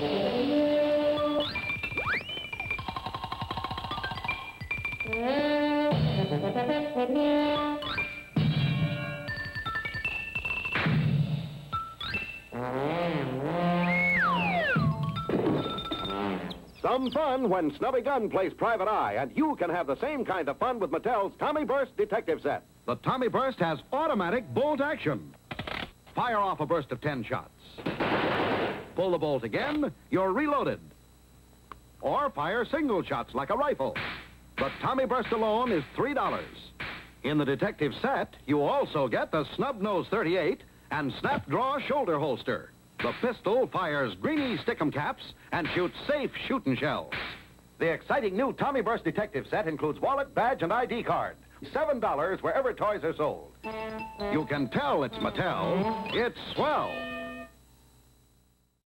Some fun when Snubby Gun plays Private Eye, and you can have the same kind of fun with Mattel's Tommy Burst Detective Set. The Tommy Burst has automatic bolt action. Fire off a burst of 10 shots. Pull the bolt again, you're reloaded. Or fire single shots like a rifle. The Tommy Burst alone is $3. In the detective set, you also get the Snub Nose 38 and Snap Draw shoulder holster. The pistol fires Greenie Stik-M caps and shoots safe shooting shells. The exciting new Tommy Burst Detective set includes wallet, badge, and ID card. $7 wherever toys are sold. You can tell it's Mattel. It's swell.